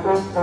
Gracias.